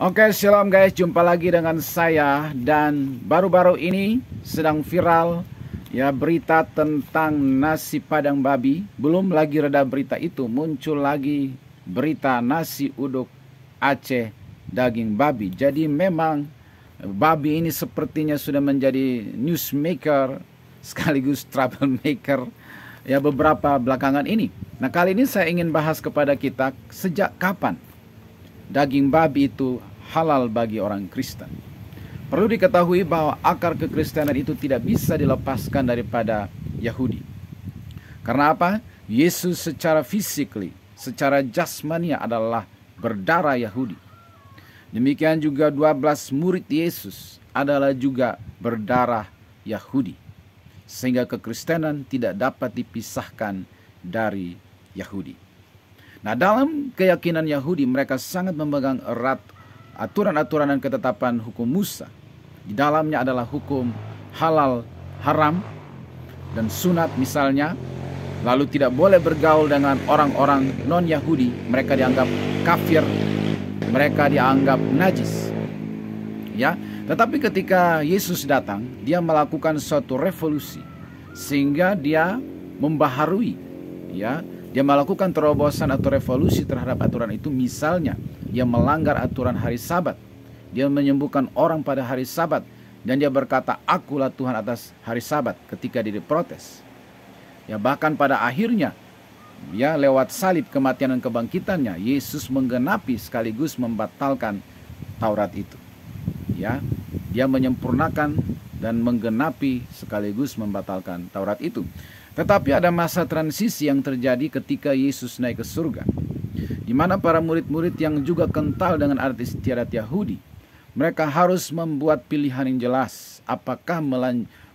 Oke, shalom guys, jumpa lagi dengan saya dan baru-baru ini sedang viral ya berita tentang nasi padang babi. Belum lagi reda berita itu, muncul lagi berita nasi uduk Aceh daging babi. Jadi memang babi ini sepertinya sudah menjadi newsmaker sekaligus troublemaker ya beberapa belakangan ini. Nah, kali ini saya ingin bahas kepada kita sejak kapan daging babi itu halal bagi orang Kristen. Perlu diketahui bahwa akar kekristenan itu tidak bisa dilepaskan daripada Yahudi. Karena apa? Yesus secara physically, secara jasmania adalah berdarah Yahudi. Demikian juga 12 murid Yesus adalah juga berdarah Yahudi. Sehingga kekristenan tidak dapat dipisahkan dari Yahudi. Nah dalam keyakinan Yahudi mereka sangat memegang erat aturan-aturan dan ketetapan hukum Musa. Di dalamnya adalah hukum halal, haram, dan sunat misalnya. Lalu tidak boleh bergaul dengan orang-orang non-Yahudi. Mereka dianggap kafir, mereka dianggap najis. Ya, tetapi ketika Yesus datang, dia melakukan suatu revolusi sehingga dia membaharui ya dia melakukan terobosan atau revolusi terhadap aturan itu misalnya dia melanggar aturan hari sabat. Dia menyembuhkan orang pada hari sabat dan dia berkata akulah Tuhan atas hari sabat ketika dia diprotes. Ya bahkan pada akhirnya ya lewat salib kematian dan kebangkitannya Yesus menggenapi sekaligus membatalkan Taurat itu. Ya, dia menyempurnakan dan menggenapi sekaligus membatalkan Taurat itu. Tetapi ada masa transisi yang terjadi ketika Yesus naik ke surga. Di mana para murid-murid yang juga kental dengan adat istiadat Yahudi. Mereka harus membuat pilihan yang jelas. Apakah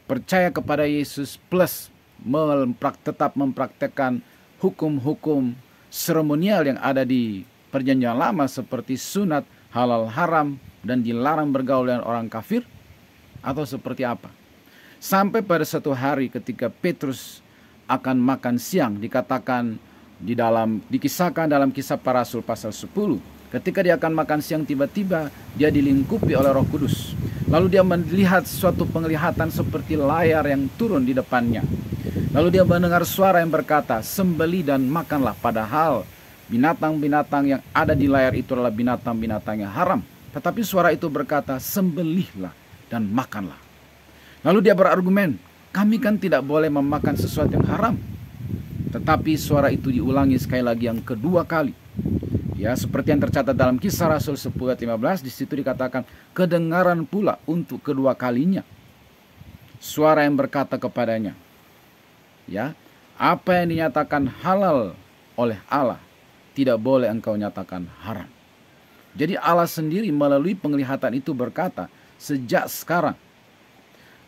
percaya kepada Yesus plus memprak tetap mempraktekkan hukum-hukum seremonial yang ada di perjanjian lama seperti sunat, halal haram, dan dilarang bergaul dengan orang kafir? Atau seperti apa? Sampai pada satu hari ketika Petrus akan makan siang dikatakan di dalam dikisahkan dalam kisah para rasul pasal 10 ketika dia akan makan siang tiba-tiba dia dilingkupi oleh Roh Kudus. Lalu dia melihat suatu penglihatan seperti layar yang turun di depannya. Lalu dia mendengar suara yang berkata sembeli dan makanlah padahal binatang-binatang yang ada di layar itu adalah binatang-binatang yang haram. Tetapi suara itu berkata sembelihlah dan makanlah. Lalu dia berargumen kami kan tidak boleh memakan sesuatu yang haram. Tetapi suara itu diulangi sekali lagi yang kedua kali. Ya, seperti yang tercatat dalam kisah Rasul 10 ayat 15 di situ dikatakan kedengaran pula untuk kedua kalinya suara yang berkata kepadanya, ya, apa yang dinyatakan halal oleh Allah tidak boleh engkau nyatakan haram. Jadi Allah sendiri melalui penglihatan itu berkata, sejak sekarang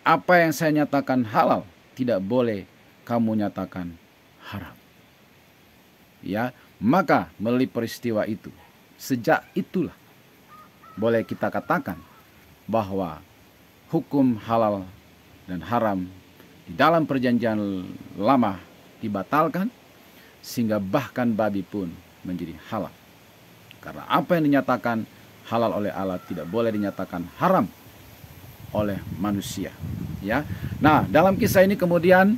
apa yang saya nyatakan halal tidak boleh kamu nyatakan haram. Ya, maka melalui peristiwa itu, sejak itulah boleh kita katakan bahwa hukum halal dan haram di dalam perjanjian lama dibatalkan sehingga bahkan babi pun menjadi halal. Karena apa yang dinyatakan halal oleh Allah tidak boleh dinyatakan haram oleh manusia ya. Nah, dalam kisah ini kemudian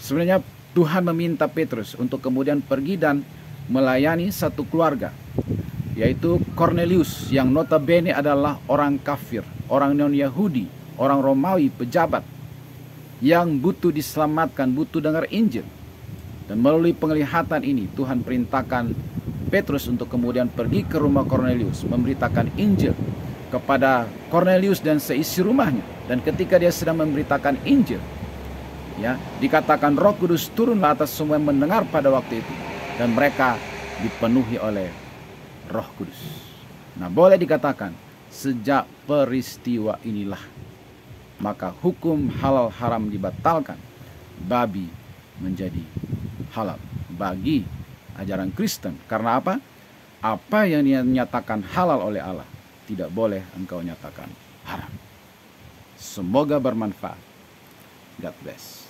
sebenarnya Tuhan meminta Petrus untuk kemudian pergi dan melayani satu keluarga yaitu Cornelius yang notabene adalah orang kafir, orang non-Yahudi, orang Romawi, pejabat yang butuh diselamatkan, butuh dengar Injil. Dan melalui penglihatan ini Tuhan perintahkan Petrus untuk kemudian pergi ke rumah Cornelius memberitakan Injil kepada Cornelius dan seisi rumahnya. Dan ketika dia sedang memberitakan Injil, ya, dikatakan Roh Kudus turunlah atas semua yang mendengar pada waktu itu dan mereka dipenuhi oleh Roh Kudus. Nah, boleh dikatakan sejak peristiwa inilah maka hukum halal haram dibatalkan. Babi menjadi halal bagi ajaran Kristen. Karena apa? Apa yang dinyatakan halal oleh Allah tidak boleh engkau nyatakan haram. Semoga bermanfaat. God bless.